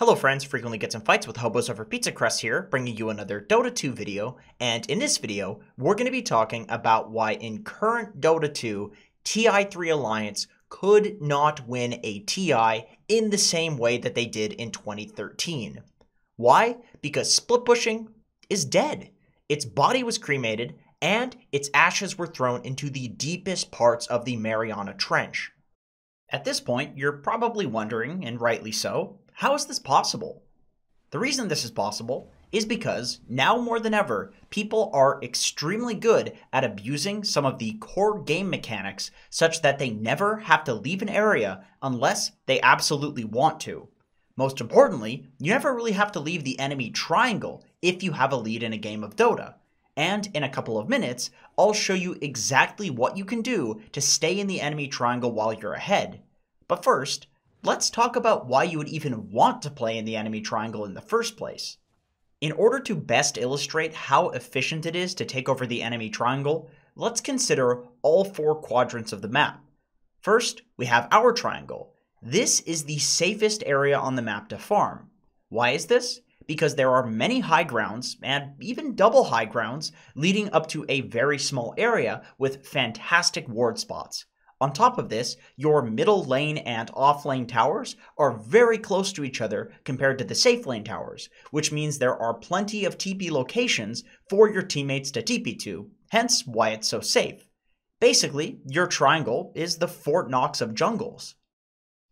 Hello friends, Frequently Gets in Fights with Hobos Over Pizza Crust here, bringing you another Dota 2 video, and in this video, we're going to be talking about why in current Dota 2, TI3 Alliance could not win a TI in the same way that they did in 2013. Why? Because split pushing is dead. Its body was cremated, and its ashes were thrown into the deepest parts of the Mariana Trench. At this point, you're probably wondering, and rightly so, how is this possible? The reason this is possible is because now more than ever, people are extremely good at abusing some of the core game mechanics such that they never have to leave an area unless they absolutely want to. Most importantly, you never really have to leave the enemy triangle if you have a lead in a game of Dota. And in a couple of minutes, I'll show you exactly what you can do to stay in the enemy triangle while you're ahead. But first, let's talk about why you would even want to play in the enemy triangle in the first place. In order to best illustrate how efficient it is to take over the enemy triangle, let's consider all four quadrants of the map. First, we have our triangle. This is the safest area on the map to farm. Why is this? Because there are many high grounds, and even double high grounds, leading up to a very small area with fantastic ward spots. On top of this, your middle lane and off lane towers are very close to each other compared to the safe lane towers, which means there are plenty of TP locations for your teammates to TP to, hence why it's so safe. Basically, your triangle is the Fort Knox of jungles.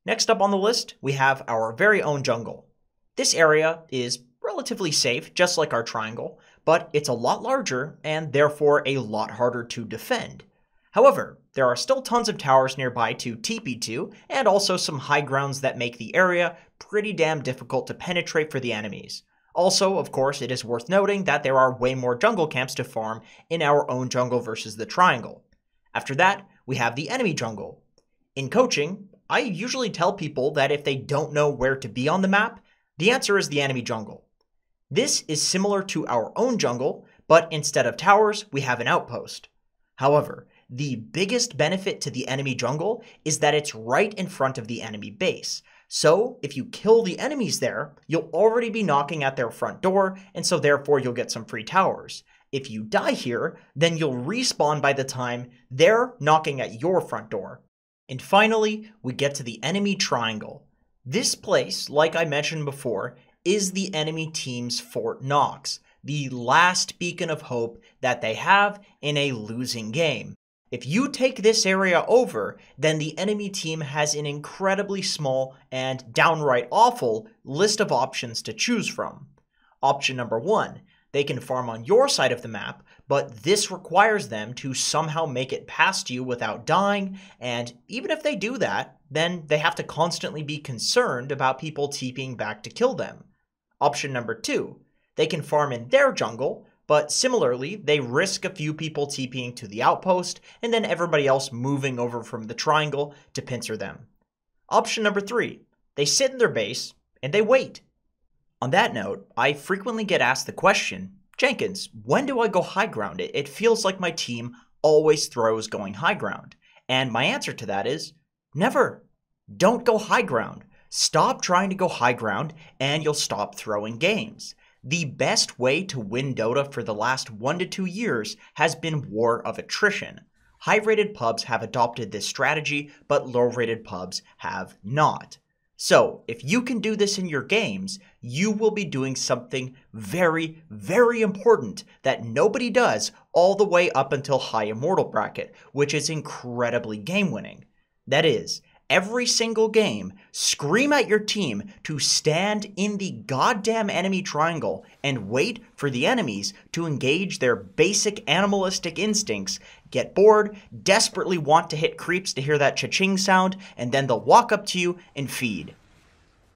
Next up on the list, we have our very own jungle. This area is relatively safe, just like our triangle, but it's a lot larger and therefore a lot harder to defend. However, there are still tons of towers nearby to TP to, and also some high grounds that make the area pretty damn difficult to penetrate for the enemies. Also, of course, it is worth noting that there are way more jungle camps to farm in our own jungle versus the triangle. After that, we have the enemy jungle. In coaching, I usually tell people that if they don't know where to be on the map, the answer is the enemy jungle. This is similar to our own jungle, but instead of towers, we have an outpost. However, the biggest benefit to the enemy jungle is that it's right in front of the enemy base. So, if you kill the enemies there, you'll already be knocking at their front door, and so therefore you'll get some free towers. If you die here, then you'll respawn by the time they're knocking at your front door. And finally, we get to the enemy triangle. This place, like I mentioned before, is the enemy team's Fort Knox, the last beacon of hope that they have in a losing game. If you take this area over, then the enemy team has an incredibly small and downright awful list of options to choose from. Option number one, they can farm on your side of the map, but this requires them to somehow make it past you without dying, and even if they do that, then they have to constantly be concerned about people TPing back to kill them. Option number two, they can farm in their jungle, but similarly, they risk a few people TPing to the outpost and then everybody else moving over from the triangle to pincer them. Option number three, they sit in their base and they wait. On that note, I frequently get asked the question, Jenkins, when do I go high ground? It, it feels like my team always throws going high ground. And my answer to that is never. Don't go high ground. Stop trying to go high ground and you'll stop throwing games. The best way to win Dota for the last one to two years has been War of Attrition. High rated pubs have adopted this strategy, but low rated pubs have not. So, if you can do this in your games, you will be doing something very, very important that nobody does all the way up until High Immortal bracket, which is incredibly game winning. That is, every single game, scream at your team to stand in the goddamn enemy triangle and wait for the enemies to engage their basic animalistic instincts, get bored, desperately want to hit creeps to hear that cha-ching sound, and then they'll walk up to you and feed.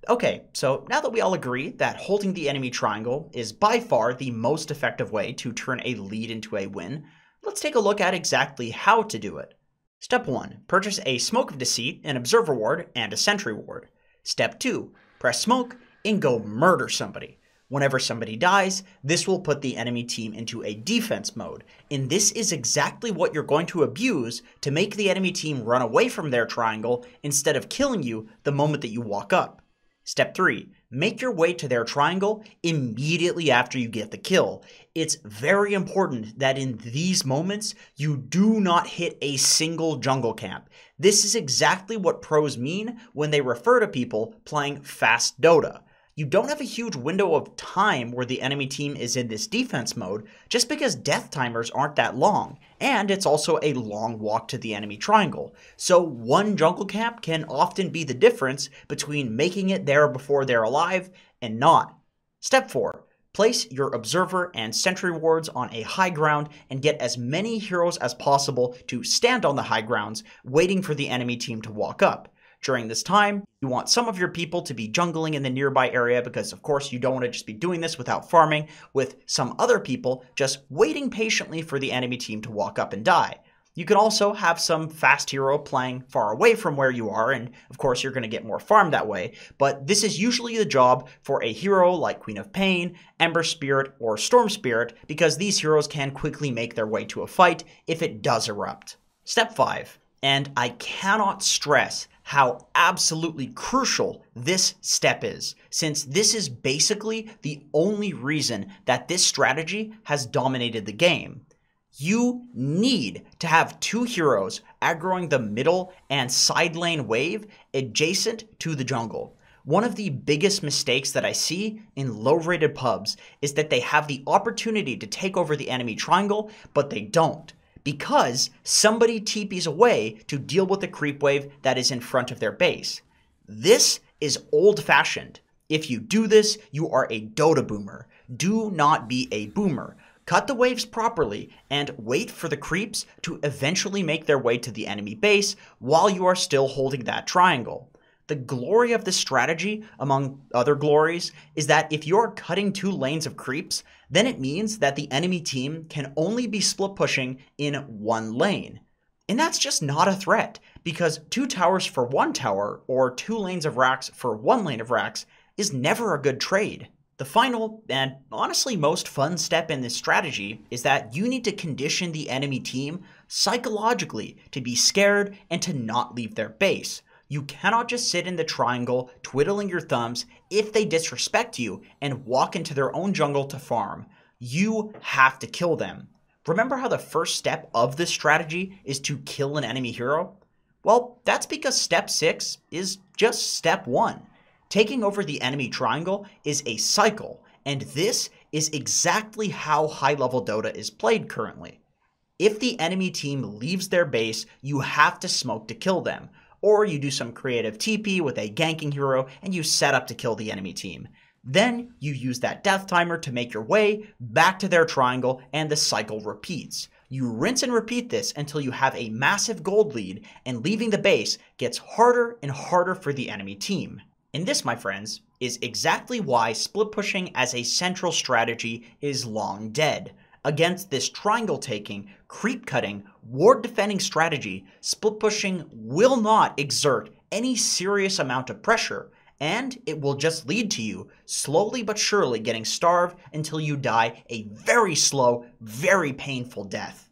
Okay, so now that we all agree that holding the enemy triangle is by far the most effective way to turn a lead into a win, let's take a look at exactly how to do it. Step 1. Purchase a Smoke of Deceit, an Observer Ward, and a Sentry Ward. Step 2. Press Smoke and go murder somebody. Whenever somebody dies, this will put the enemy team into a defense mode, and this is exactly what you're going to abuse to make the enemy team run away from their triangle instead of killing you the moment that you walk up. Step 3. Make your way to their triangle immediately after you get the kill. It's very important that in these moments, you do not hit a single jungle camp. This is exactly what pros mean when they refer to people playing fast Dota you don't have a huge window of time where the enemy team is in this defense mode just because death timers aren't that long, and it's also a long walk to the enemy triangle. So one jungle camp can often be the difference between making it there before they're alive and not. Step 4. Place your observer and sentry wards on a high ground and get as many heroes as possible to stand on the high grounds, waiting for the enemy team to walk up. During this time, you want some of your people to be jungling in the nearby area because, of course, you don't want to just be doing this without farming, with some other people just waiting patiently for the enemy team to walk up and die. You can also have some fast hero playing far away from where you are, and of course, you're going to get more farm that way. But this is usually the job for a hero like Queen of Pain, Ember Spirit, or Storm Spirit, because these heroes can quickly make their way to a fight if it does erupt. Step 5. And I cannot stress how absolutely crucial this step is, since this is basically the only reason that this strategy has dominated the game. You need to have two heroes aggroing the middle and side lane wave adjacent to the jungle. One of the biggest mistakes that I see in low rated pubs is that they have the opportunity to take over the enemy triangle, but they don't because somebody TPs away to deal with the creep wave that is in front of their base. This is old fashioned. If you do this, you are a Dota boomer. Do not be a boomer. Cut the waves properly and wait for the creeps to eventually make their way to the enemy base while you are still holding that triangle. The glory of this strategy, among other glories, is that if you're cutting two lanes of creeps, then it means that the enemy team can only be split pushing in one lane. And that's just not a threat, because two towers for one tower, or two lanes of racks for one lane of racks, is never a good trade. The final, and honestly most fun step in this strategy, is that you need to condition the enemy team psychologically to be scared and to not leave their base. You cannot just sit in the triangle, twiddling your thumbs if they disrespect you and walk into their own jungle to farm. You have to kill them. Remember how the first step of this strategy is to kill an enemy hero? Well, that's because step 6 is just step 1. Taking over the enemy triangle is a cycle, and this is exactly how high level Dota is played currently. If the enemy team leaves their base, you have to smoke to kill them, or you do some creative TP with a ganking hero and you set up to kill the enemy team. Then you use that death timer to make your way back to their triangle and the cycle repeats. You rinse and repeat this until you have a massive gold lead and leaving the base gets harder and harder for the enemy team. And this, my friends, is exactly why split pushing as a central strategy is long dead. Against this triangle taking, creep cutting, ward defending strategy, split pushing will not exert any serious amount of pressure, and it will just lead to you slowly but surely getting starved until you die a very slow, very painful death.